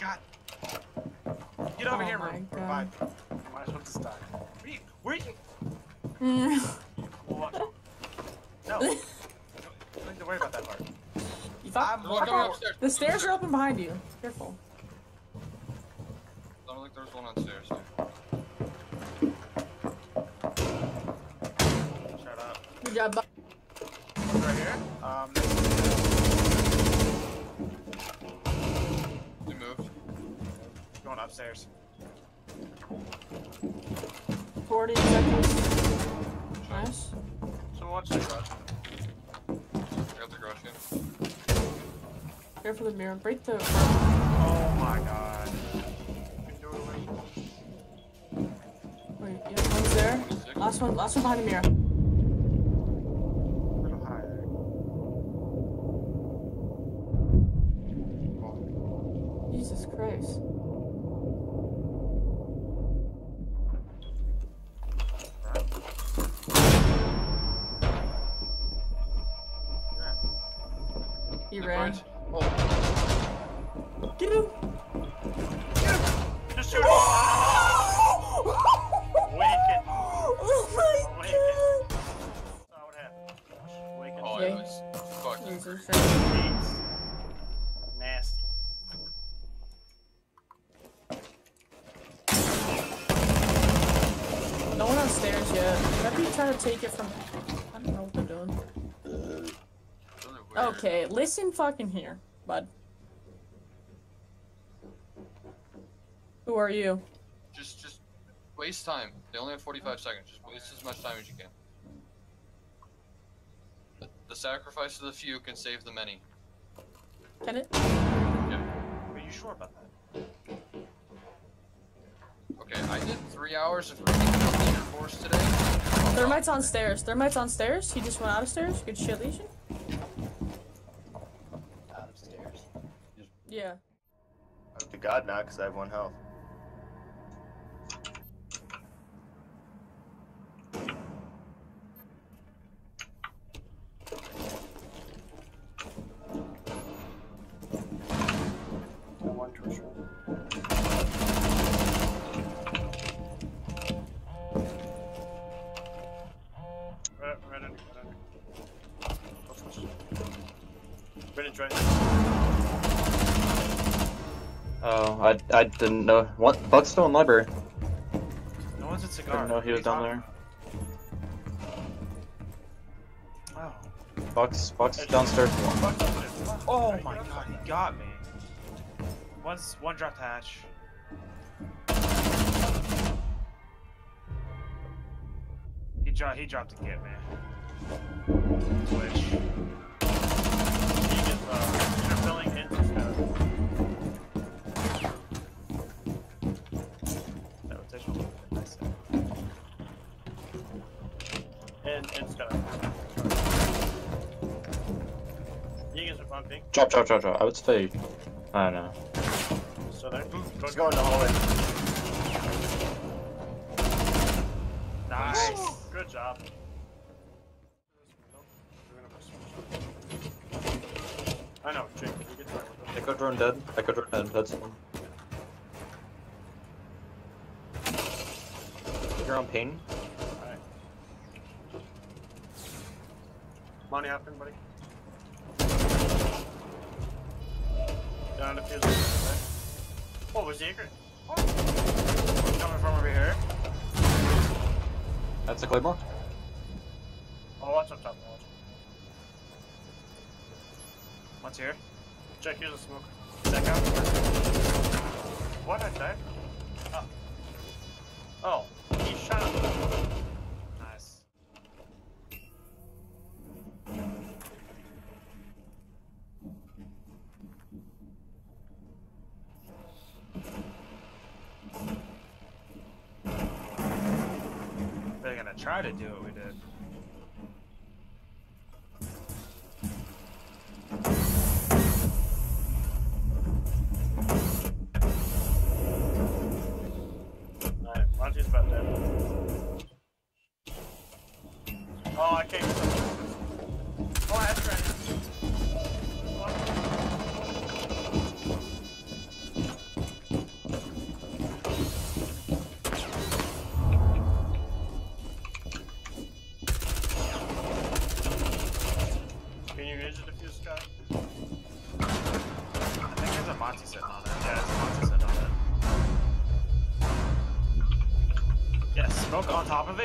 God. Get over Oh here, my room. God. Revive. You might as well just die. Where you? Where you? Mm. Well, watch out. No. You don't need to worry about that part. You fuck- I'm There's one fuck coming off. upstairs. The stairs are open behind you. Careful. I don't think there's one upstairs. Shut up. Good job. bud. Right here. Um, going upstairs. 40 seconds. Nice. So watch the garage. I got the garage key. Careful the mirror. Break the. Oh my god. You can do it already. Wait, yeah, one's there. Last one. Last one behind the mirror. A little higher. Jesus Christ. Yeah. He ran. Oh, Get him! Just shoot him! Wicked. Oh my Wicked. god! Saw what happened. Wicked. oh, it was fucking Jesus. Jeez. Nasty. No one on stairs yet. Maybe trying to take it from. I don't know what they're doing. really weird. Okay, listen fucking here, bud. Who are you? Just, just waste time. They only have 45 seconds. Just waste as much time as you can. The, the sacrifice of the few can save the many. Can it? Yeah. Are you sure about that? Okay, I did three hours of reading the leader force today. Thermite's on stairs. Thermite's on stairs. He just went out of stairs. Good shit, Legion. Out of stairs. Yeah. To God now, because I have one health. one torch. Right, right under, right under. Let's push. Brennan's right. Oh, I, I didn't know. What? Buck's still in library. No one's at cigar. Didn't know he was down there. Oh. Buck's, Buck's downstairs. Oh my god, he got me. One's one dropped hatch. He dropped. He dropped to get me. Twitch. And and stuff. Yeager's with one ping. Drop, drop, drop, drop. I would say. I don't know. So there. Let's go in the hallway. Nice. Good job. I know, Jake. You get. Echo drone dead. Echo drone dead. That's one. You're on pain. Alright. Money hopping, buddy. Down to Fuze. What was the acre? Coming from over here. That's a claymore. Oh, watch up top. Watch. What's here? Check, here's a smoke. Check out. What? I died? Oh. Oh, he shot him. Nice. They're gonna try to do what we did.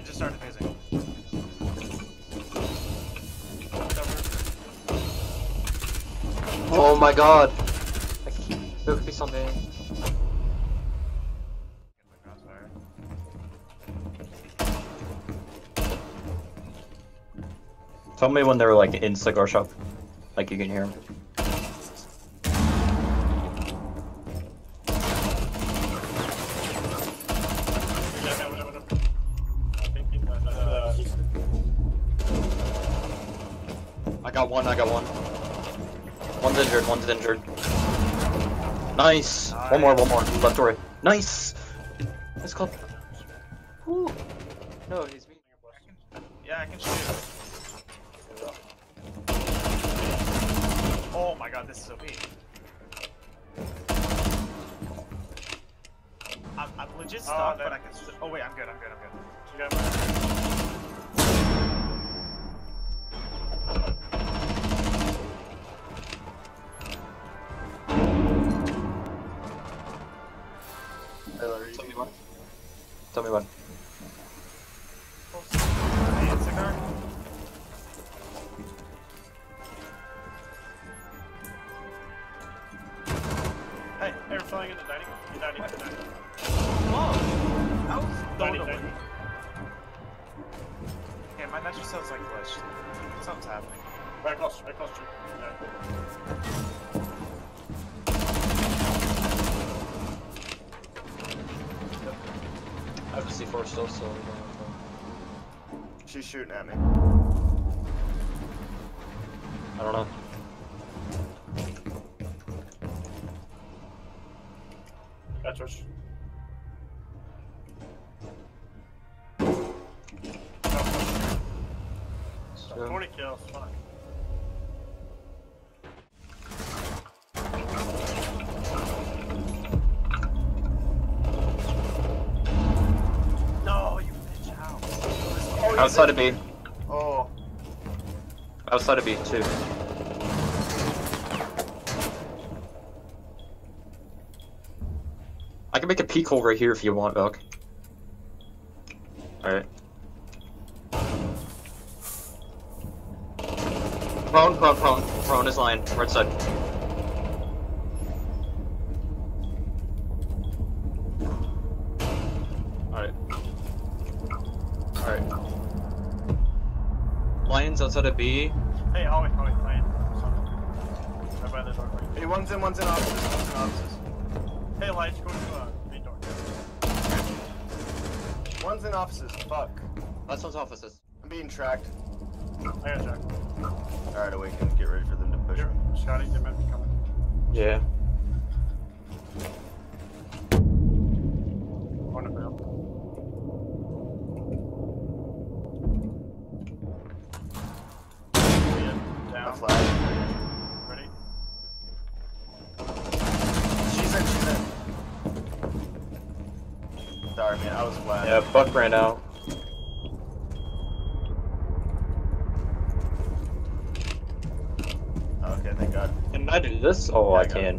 And just start phasing. Oh my god. I keep, there could be something. Tell me when they're like in cigar shop. Like you can hear them. Got one, I got one. One's injured, one's injured. Nice! One more, one more. Left or right. Nice! It's called. Ooh. No, he's me. Yeah, I can shoot. Oh my god, this is OP. I'm, I'm legit stuck, but I can. St- oh wait, I'm good. I'm good. I'm good. Tell me one. Tell me when. Hey, it's cigar. Hey, hey, we're flying in the dining. You're dining. You're dining. Whoa! That was dining, dining. Yeah, my nitro sounds like glitched. Something's happening. Right close, right close to C4 still, so. She's shooting at me. I don't know. Got George. So- 40 kills, fuck. No, you bitch out. Oh, Outside of B. Oh, Outside of B, too. I can make a peek hole right here if you want, Velk. Alright. Prone, prone, prone. Prone is lying. Right side. Alright. Alright. Lions outside of B. Hey, Holly, Holly, lane. Right by the door. right. hey, one's in, one's in offices, one's in offices. Hey, lights, go to uh, main door. One's in offices. Fuck. Last one's offices. I'm being tracked. I got tracked. Alright, awaken. Get ready for them to push Scotty, they might be coming. Yeah. On the bill. I'm Down. flat. Ready? She's in, she's in. Sorry, man. I was flat. Yeah, Buck ran out. Okay, thank God. Can I do this? Oh, Yeah, I I can.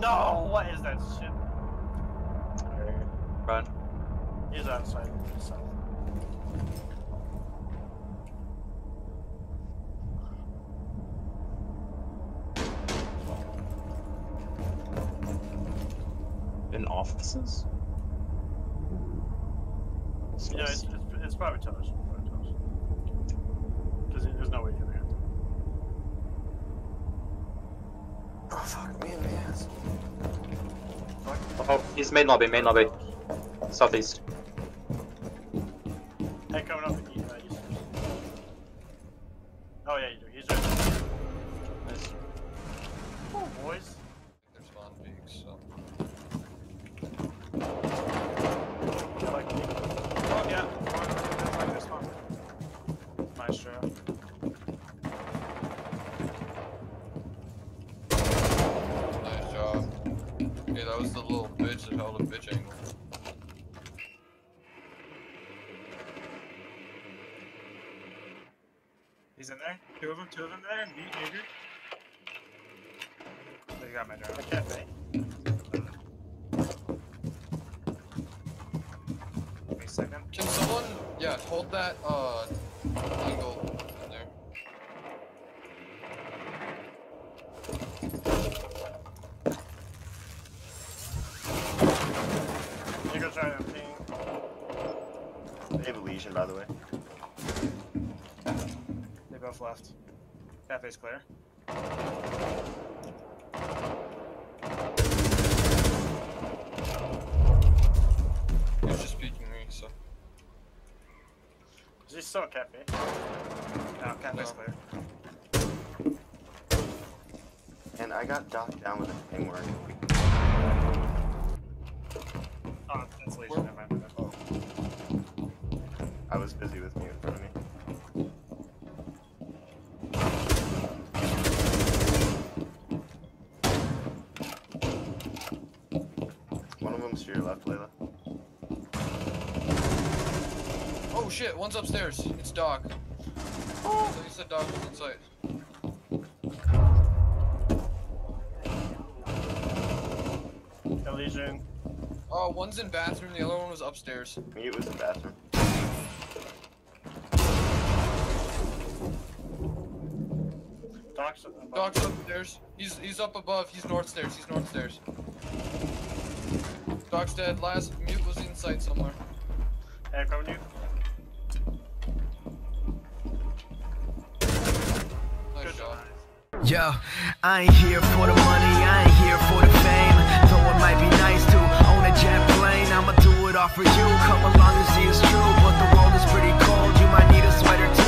No, what is that shit? Run. He's outside. He's south. In offices? Yeah, it's, it's, it's probably toast. Because there's no way you're there. Oh, fuck me in the ass. Oh, he's main lobby, main lobby. Southeast. Hey, coming up the east, uh, east. Oh, yeah, you do. He's right there. Nice. Oh, boys. They're spawn peaks, so. I like the Oh, yeah. I like this one. Nice draft. Nice job. Yeah, that was the little bitch that held a bitch angle. He's in there. Two of them. Two of them there. Meet Major. They got my drone. The cafe. Wait a second. Can someone, yeah, hold that uh angle in there? You go try to ping. They have a lesion, by the way. They both left. Cafe's clear. He was just peeking me, so. Is he still a cafe? No, cafe's No. clear. And I got docked down with a thing Oh, that's Legion. Never mind. oh. I was busy with you in front of me. One of them's to your left, Layla. Oh shit, one's upstairs. It's Doc. Oh. So you said Doc was inside. The Legion. Oh, one's in bathroom, the other one was upstairs. Mute was in bathroom. Doc's above. Doc's upstairs. He's he's up above. He's north stairs. He's north stairs. Doc's dead. Last mute was inside somewhere. Hey, I'm coming to you. Yo, I ain't here for the money, I ain't here for the fame. Though it might be nice to own a jet plane, I'ma do it all for you. Come along and see it's true, but the world is pretty cold. You might need a sweater too.